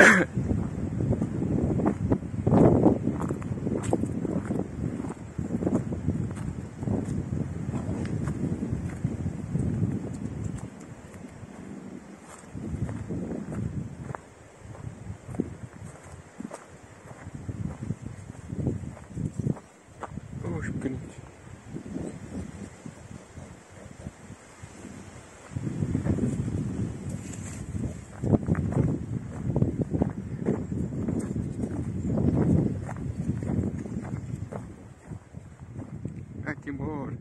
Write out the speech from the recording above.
Ой, блядь. Timor.